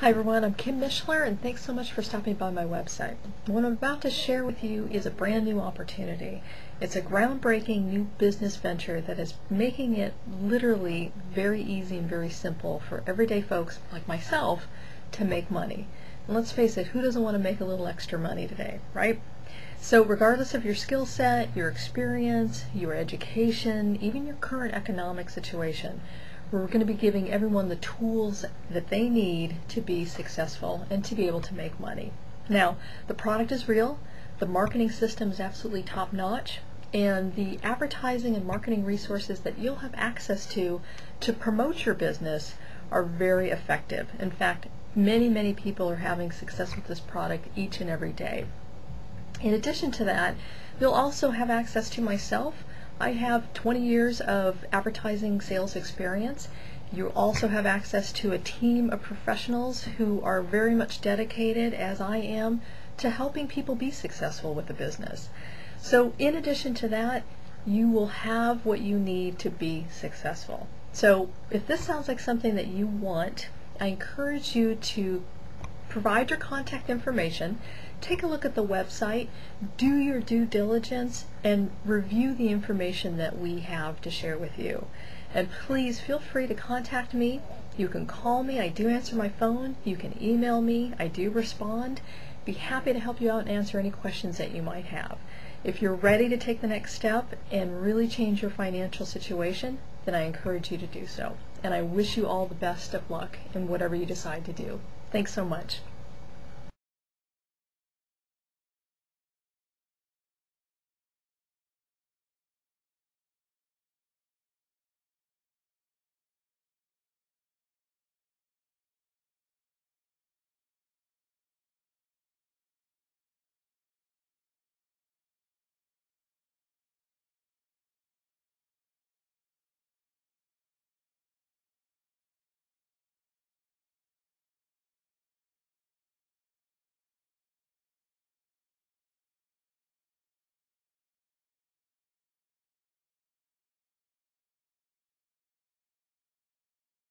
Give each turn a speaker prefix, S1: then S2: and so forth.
S1: Hi everyone, I'm Kim Mishler and thanks so much for stopping by my website. What I'm about to share with you is a brand new opportunity. It's a groundbreaking new business venture that is making it literally very easy and very simple for everyday folks like myself to make money. And let's face it, who doesn't want to make a little extra money today, right? So regardless of your skill set, your experience, your education, even your current economic situation, we're going to be giving everyone the tools that they need to be successful and to be able to make money. Now, the product is real, the marketing system is absolutely top notch, and the advertising and marketing resources that you'll have access to to promote your business are very effective. In fact, many, many people are having success with this product each and every day. In addition to that, you'll also have access to myself I have 20 years of advertising sales experience. You also have access to a team of professionals who are very much dedicated, as I am, to helping people be successful with the business. So in addition to that, you will have what you need to be successful. So if this sounds like something that you want, I encourage you to provide your contact information, take a look at the website, do your due diligence, and review the information that we have to share with you. And please feel free to contact me. You can call me, I do answer my phone. You can email me, I do respond. Be happy to help you out and answer any questions that you might have. If you're ready to take the next step and really change your financial situation, then I encourage you to do so. And I wish you all the best of luck in whatever you decide to do. Thanks so much.